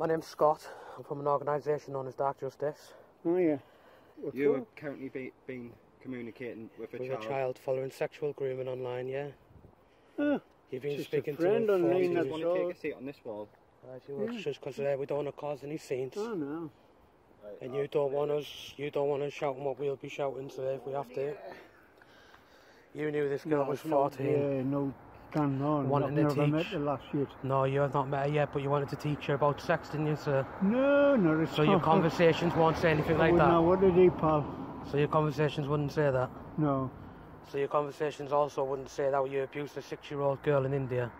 My name's Scott. I'm from an organisation known as Dark Justice. Oh yeah. What You for? have currently be, been communicating with a With child. a child following sexual grooming online, yeah? Ah, You've been Just a speaking friend to a online, Do you that's just want to take a seat on this wall? Right, you look, just because uh, we don't want to cause any scenes. oh no. And you don't want us, you don't want us shouting what we'll be shouting today if we have to. You knew this girl no, was no, 14. Yeah, no, can on. Wanting I've to teach. last shit. No, you have not met her yet, but you wanted to teach her about sex, didn't you, sir? No, not at So your conversations won't say anything like that? No, what did he, pal? So your conversations wouldn't say that. No. So your conversations also wouldn't say that you abused a six-year-old girl in India.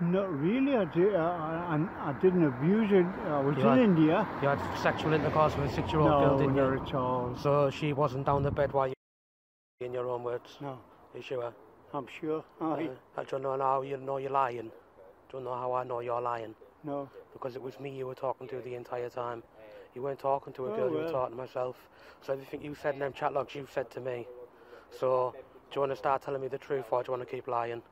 Not really. I, did, I, I, I didn't abuse it. I was You in had- India. You had sexual intercourse with a six-year-old No, girl, didn't you? not at all. So she wasn't down the bed while you in your own words. No, You sure? I'm sure. Aye. Uh, I don't know how you know you're lying. Don't know how I know you're lying. No. Because it was me you were talking to the entire time. You weren't talking to a Oh, girl, you were talking to myself. So everything you said in them chat logs, you said to me. So do you want to start telling me the truth or do you want to keep lying?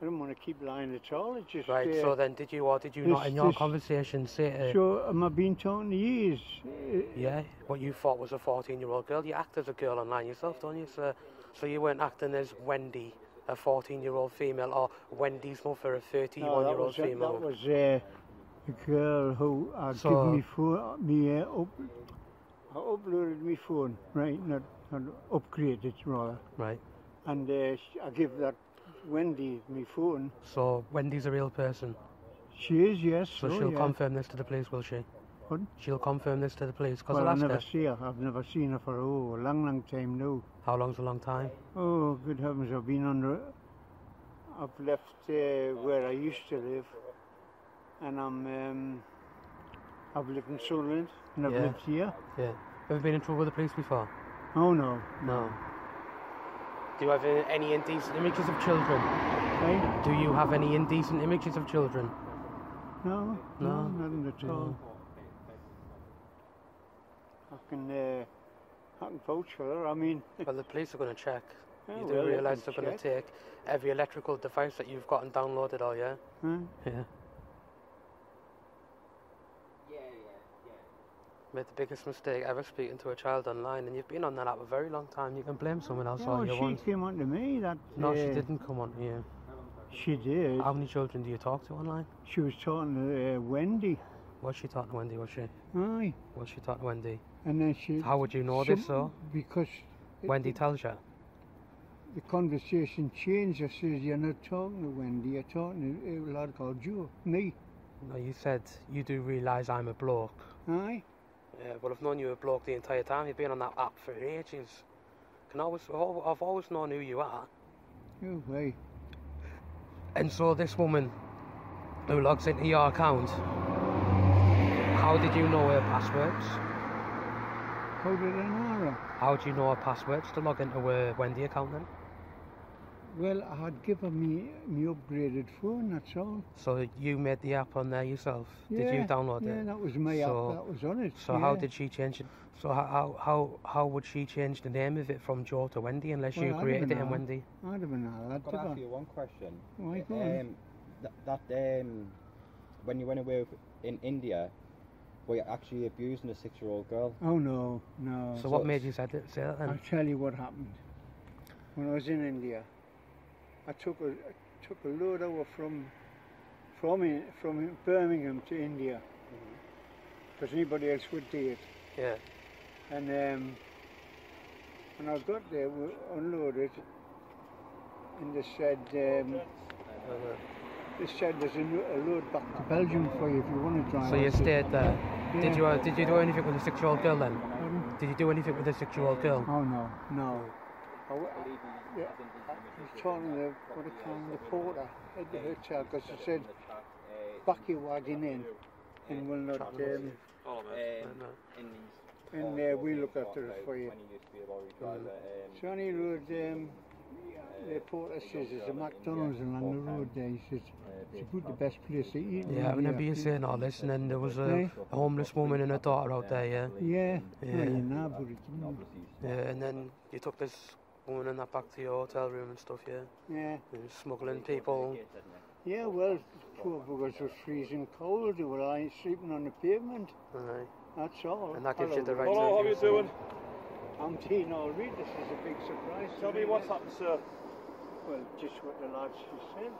I don't want to keep lying at all. It's just. Right, uh, so then did you or did you not in your conversation say to So am I being talking to you? Uh, Yeah, what you thought was a 14 year old girl. You act as a girl online yourself, don't you, sir? So you weren't acting as Wendy, a 14 year old female, or Wendy's mother, a 31 no, year old female. that was uh, a girl who had So- given me phone, me uh, up, I uploaded my phone, right? Not, not upgraded rather, Right. and uh, I give that Wendy my phone. So Wendy's a real person. She is, yes. So oh, she'll yeah. confirm this to the police, will she? Pardon? She'll confirm this to the police. Because Well, I'll I never her. see her. I've never seen her for oh, a long, long time now. How long's a long time? Oh, good heavens! I've been under. I've left uh, where I used to live, and I'm. Um, I've lived in Sunderland, and I've Yeah. lived here. Yeah. Ever been in trouble with the police before? Oh no, No. Do you have uh, any indecent images of children? Hey? Do you have any indecent images of children? No, No, no, nothing at all. No. I can. Uh, I can vouch for her. I mean, Well, the police are going to check. Oh, you do well, realise they're going to take every electrical device that you've got and download it all, yeah? huh? Yeah. Made the biggest mistake ever speaking to a child online, and you've been on that app a very long time. You can blame someone else all no, you she want. came on to me. That No, she uh, didn't come on to you. She did. How many children do you talk to online? She was talking to uh, Wendy. Was she talking to Wendy? Was she? Aye, Was she talking to Wendy? and then she. How would you know this, though? Because it- Wendy tells you. the conversation changed. I says, You're not talking to Wendy, you're talking to a lad called Joe. Me. No, you said you do realise I'm a bloke. Aye. Yeah, but I've known you a bloke the entire time. You've been on that app for ages. Can always, I've always known who you are. Oh, aye. And so this woman who logs into your account, how did you know her passwords? How did I know her? How do you know her passwords to log into her Wendy account then? Well, I had given me me upgraded phone, that's all. So you made the app on there yourself? Did you download Yeah, it? Yeah, that was my So- app that was on it. So how did she change it? So how, how how how would she change the name of it from Joe to Wendy unless you Well, I created it in. Wendy? I'd have been all that, I've got to ask you one question. Why, go. Um, that, that um, when you went away in India, were you actually abusing a six-year-old girl? Oh, no, no. So what made you say that, say that I'll tell you what happened. When I was in India, I took a I took a load over from from in, from Birmingham to India because anybody else would do it. Yeah. And um, when I got there, we unloaded, and they said um, Uh, they said there's a, a load back to Belgium for you if you want to drive. So you stayed there. Did you uh, did you do anything with a six year old girl then? "Pardon?" Did you do anything with a six year old girl? Oh no, no. I, w- yeah, I was talking to the, what I call the porter at the hotel because he said, back your wagon in and we'll not, um, and uh, we'll look after it for you. So any road, um, the porter says there's a McDonald's along the road there. He says it's about the best place to eat. Yeah, I around remember here." saying all this, and then there was a, Hey? a homeless woman and her daughter out there, yeah. Yeah, Yeah. yeah. you know, but it's, mm, Yeah, and then you took this woman and that back to your hotel room and stuff, yeah. yeah. And smuggling people Yeah, well, poor buggers was freezing cold. They were lying, sleeping on the pavement. Aye. That's all. And that gives you the right Hello, how to you doing? I'm Tina Reid. This is a big surprise. Tell me me, what's this. happened, sir. Well, just what the lads just said.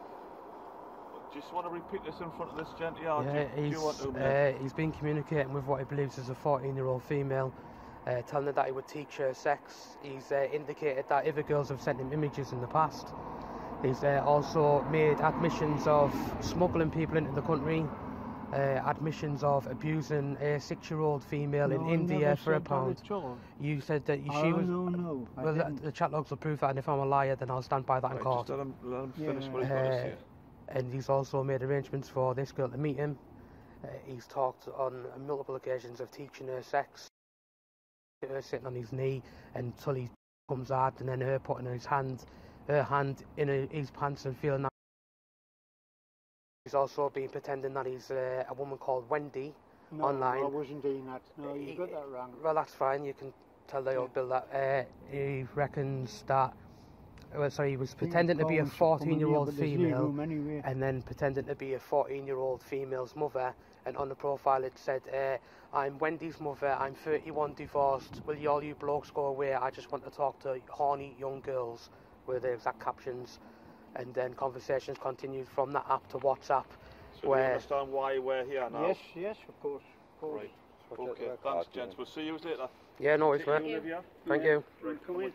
Just want to repeat this in front of this gent here? or do, Yeah, do he's, you want to? uh, he's been communicating with what he believes is a 14 year old female, uh, telling her that he would teach her sex. He's uh, indicated that other girls have sent him images in the past. He's uh, also made admissions of smuggling people into the country, uh, admissions of abusing a six year old female in I India never for a said that pound. at all. You said that she oh, was. no, no. I Well, the, didn't. the chat logs will prove that, and if I'm a liar, then I'll stand by that in Right, court. just let him, let him finish Yeah. what he's got to Uh, and he's also made arrangements for this girl to meet him. Uh, he's talked on multiple occasions of teaching her sex, her sitting on his knee until he comes out, and then her putting his hand, her hand in her, his pants and feeling that. He's also been pretending that he's uh, a woman called Wendy. no, online. I wasn't doing that. No, you got that wrong. Well, that's fine. You can tell the old Bill that uh, he reckons that. Well, sorry, he was pretending to be a Colin should come in here, 14-year-old but there's no female Anyway. and then pretending to be a 14 year old female's mother. And on the profile it said, uh, I'm Wendy's mother, I'm 31, divorced. Will you all you blokes go away? I just want to talk to horny young girls, were the exact captions. And then conversations continued from that app to WhatsApp. So do you understand why we're here now? Yes, yes, of course. Of course. Right. Okay, thanks, gents. We'll see you later. Yeah, no, it's Take mate. you, Thank you. Right, Come come in. on.